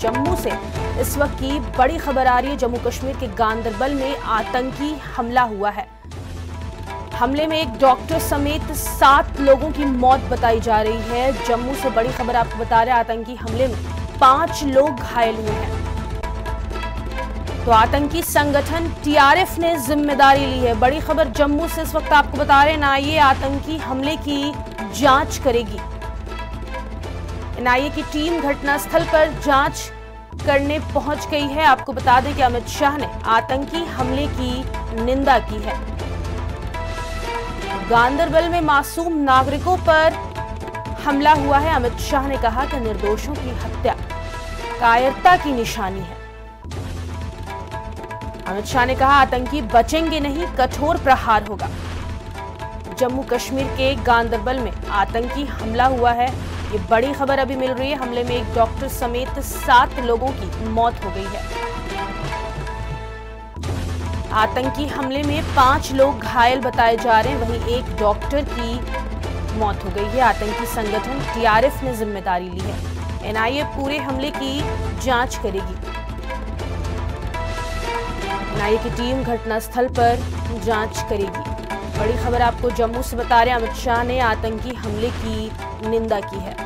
जम्मू से। इस वक्त की बड़ी खबर आ रही है, जम्मू कश्मीर के गांदरबल में आतंकी हमला हुआ है। हमले में एक डॉक्टर समेत सात लोगों की मौत बताई जा रही है। जम्मू से बड़ी खबर आपको बता रहे आतंकी हमले में पाँच लोग घायल हुए हैं। तो आतंकी संगठन टीआरएफ ने ज़िम्मेदारी ली है। बड़ी खबर जम्मू से इस वक्त आपको बता रहे हैं एनआईए आतंकी हमले की जाँच करेगी। एनआईए की टीम घटनास्थल पर जाँच करने पहुँच गई है। आपको बता दें कि अमित शाह ने आतंकी हमले की निंदा की है। गांदरबल में मासूम नागरिकों पर हमला हुआ है। अमित शाह ने कहा कि निर्दोषों की हत्या कायरता की निशानी है। अमित शाह ने कहा, आतंकी बचेंगे नहीं, कठोर प्रहार होगा। जम्मू कश्मीर के गांधरबल में आतंकी हमला हुआ है। ये बड़ी खबर अभी मिल रही है। हमले में एक डॉक्टर समेत सात लोगों की मौत हो गई है। आतंकी हमले में पाँच लोग घायल बताए जा रहे हैं। वहीं एक डॉक्टर की मौत हो गई है। आतंकी संगठन टीआरएफ ने ज़िम्मेदारी ली है। एनआईए पूरे हमले की जाँच करेगी। एनआईए की टीम घटनास्थल पर जाँच करेगी। बड़ी खबर आपको जम्मू से बता रहे हैं। अमित शाह ने आतंकी हमले की निंदा की है।